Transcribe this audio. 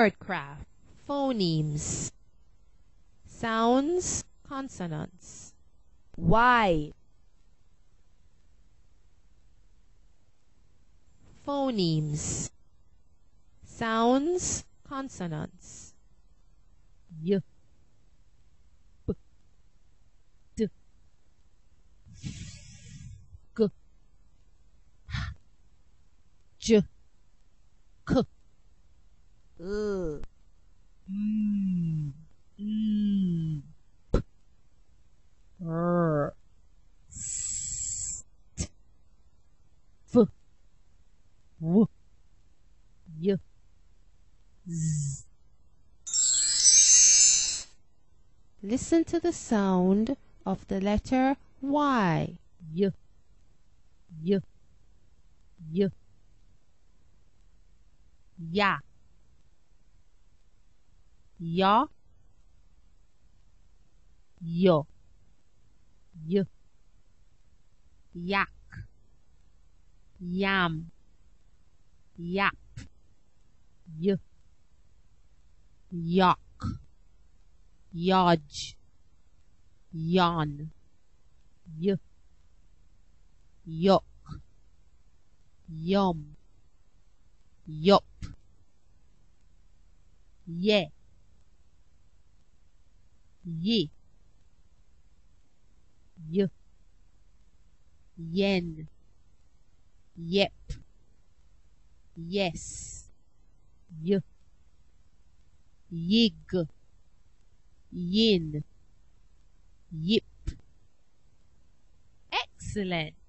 word craft. Phonemes. Sounds, consonants. Y, Phonemes. Sounds, consonants. Y, B, D, G, J, K, W, Y, Z. Listen to the sound of the letter Y. Y, Y, Y, Ya, Ya, Yo, Y, Yak, Yam, Yap, Y, Yak, Yaj, Yan, Y, Yuck, Yum, Yup, Yeah, Ye, Y, Yen, Yep, Yes, Y, Yig, Yin, Yip. Excellent.